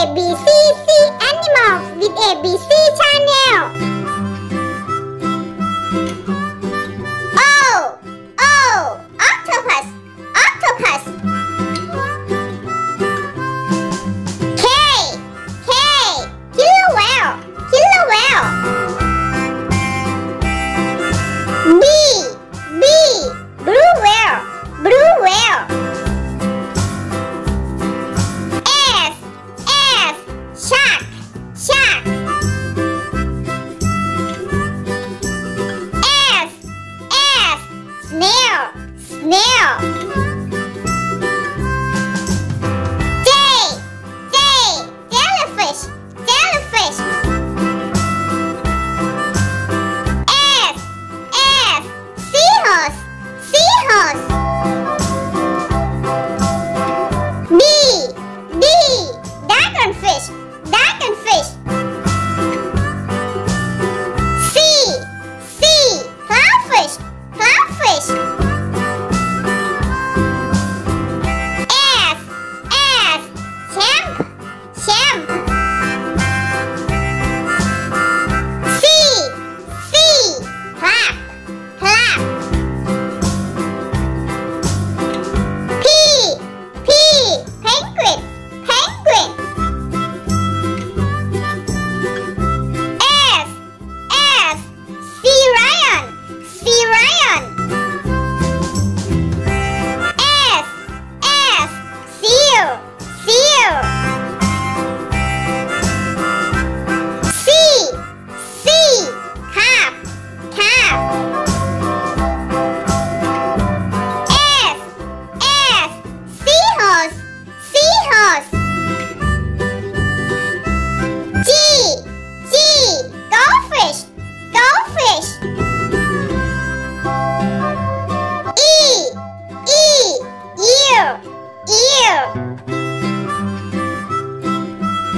A B C 没有。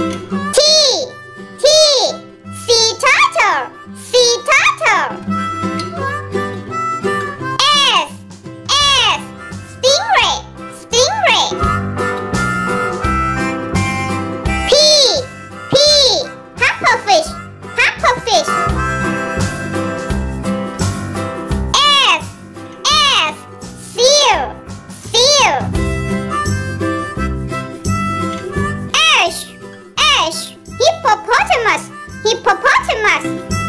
T, T, sea turtle, sea turtle. S, S, stingray, stingray. P, P, pufferfish, pufferfish. Hippopotamus. Hippopotamus.